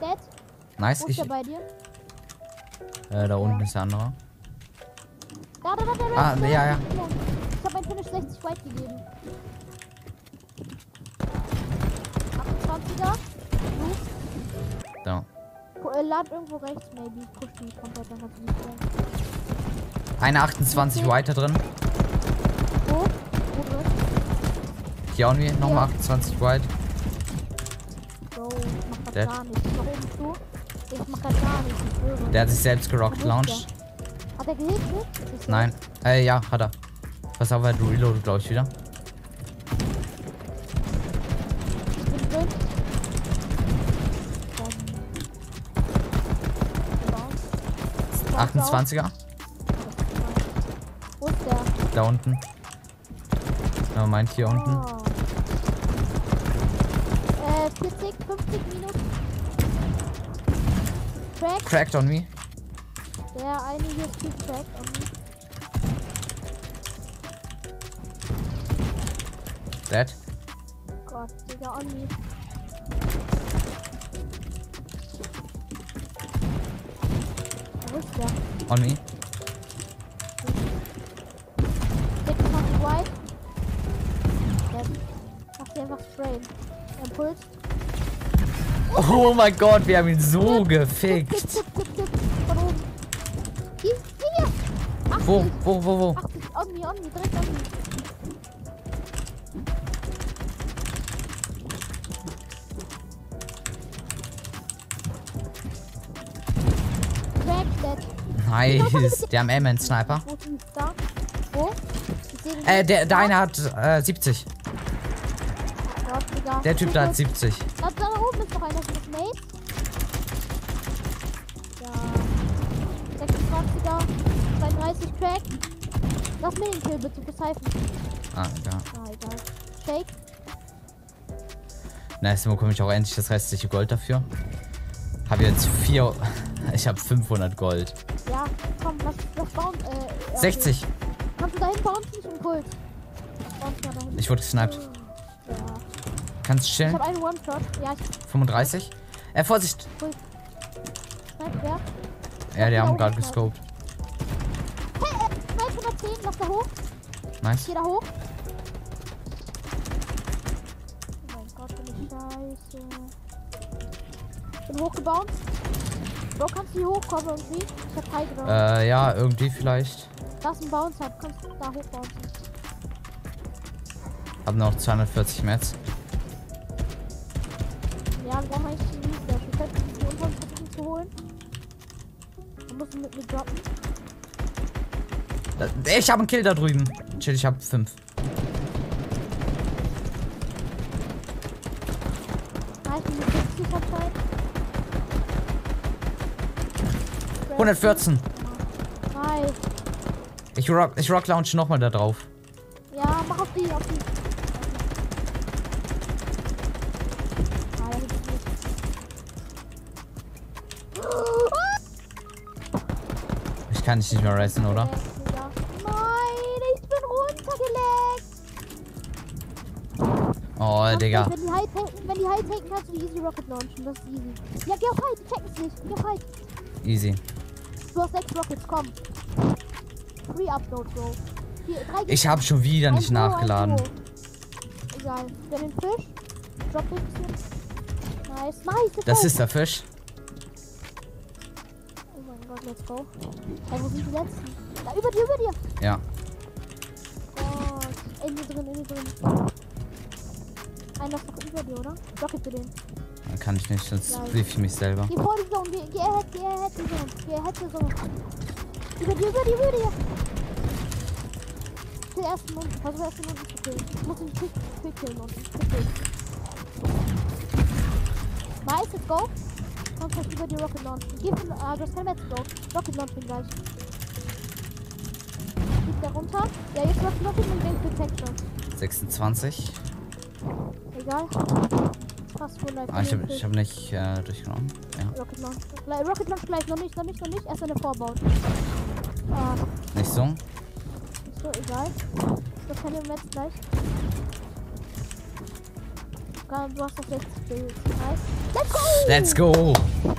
Dead. Nice. Wo ist Ich, der bei dir? äh, da unten ist der andere. Da, da, da, da, Ah, da, ja, ja. Ich habe ein Finish 60 White gegeben. 28er. Blue. Da. Äh, Lad irgendwo rechts, maybe. Push die komplett, dann kannst du nicht stellen. Eine 28 weiter drin. Wo? Wo drin? Hier me. Nochmal 28 wide. Bro, ich mach grad Dead. gar nichts. Da oben? Ich mach grad gar nichts. Ich. Der hat sich selbst gerockt launched. Hat er er- Nein. Äh, ja, hat er. Pass auf, er hat reloadet, glaube ich, wieder. 28er. Wo ist der? Da unten. Ja, meint hier unten. 40, 50 Minus. Track. Cracked on me. Der eine hier ist viel Track. Und Dead. Gott, Digga, on me. Wo ist der? On me. 26 White. Dead. Mach dir einfach sprayen. Impuls. Oh mein Gott, wir haben ihn so gefickt. tipp, tipp, tipp. Von oben. Hier, hier. 80. Wo, wo, wo, wo? 80. On me, on me, direkt on me. Crack, dead. Nice. Der am Aim Sniper. Wo ist denn da? Wo? Ich seh den Äh, der, der eine hat äh, 70. Gott, Digga. Der Typ da hat Gut. 70. Da, da oben ist noch einer, ist das Mate? Ja. 26er, 32 Crack. Lass mir den Kill bitte, beseifen. Ah, ja. Ah, egal. Shake. Nice, dann bekomme ich auch endlich das restliche Gold dafür. Habe jetzt vier. Ich habe 500 Gold. Ja, komm, lass, lass bauen. Äh, ja, 60. Okay. Kannst du dahin bauen? Bounce mal dahin. Ich wurde gesniped. Ja. Kannst Ich chillen? hab einen One-Shot. Ja, ich 35. Äh, Vorsicht. wer? Ja, die haben gerade gescoped. Hey, äh, Snipe 110, lass da hoch. Ich Nice. geh da hoch. Oh mein Gott, bin ich scheiße. Bin hochgebaut. Bro, kannst du hier hochkommen irgendwie? Ich hab High Ground. Äh, ja, irgendwie vielleicht. Das ist ein Bounce hat. Kannst du da hochbouncen? Hab noch 240 Mets. Ja, wir brauchen eigentlich die Refresh. Wir könnten die unseren versuchen zu holen. Wir müssen mit mir droppen. Ich habe einen Kill da drüben. Chill, ich habe 5. Nice, die 50 hat Zeit. 114. Nice. Ich rock, ich rock launch nochmal da drauf. Ja, mach auf die, auf die. Kann dich nicht mehr racen, oder? Nein, ich bin runtergeleckt. Oh, Mach Digga. Wenn die High wenn die High tanken, kannst du die easy Rocket launchen. Das ist easy. Ja, geh auf High, die checken es nicht. Geh auf High. Easy. Du hast sechs Rockets, komm. Free Upload, Bro. Drei Ich habe schon wieder nicht Duo, nachgeladen. Egal. Wer den Fisch? Drop ein bisschen. Nice, nice. Das ist der Fisch. Oh let's go. Hey, wo sind die letzten? Da, über dir, über dir. Ja. Gott. In mir drin, in mir drin. Einer ist noch über dir, oder? Rocket für den. Dann kann ich nicht, sonst Ja. ich mich selber. Geh vor die Zone, geh, geh ahead, geh ahead die Zone. Geh ahead die Zone. Über dir, über dir, über dir. Kill ersten unten, versuch ersten unten zu killen. Ich muss ihn quick, killen unten. Quick killen. Nice, let's go. Vielleicht über die Rocket Launch. Geh von, ah, du hast kein Metz. Rocket Launch bin gleich. Fliegt der runter? Ja, jetzt Rocket Launch und den Protection. 26. Egal. Fast Life. Ah, ich habe ich hab nicht äh, durchgenommen. Ja. Rocket Launch. Rocket Launch gleich. Noch nicht, noch nicht, noch nicht. Erst eine vorbauen. Ah, Nicht so. ist so egal. Das kann ich jetzt gleich. Gar- Du hast noch 60 Kills. Nice. Let's go! Let's go.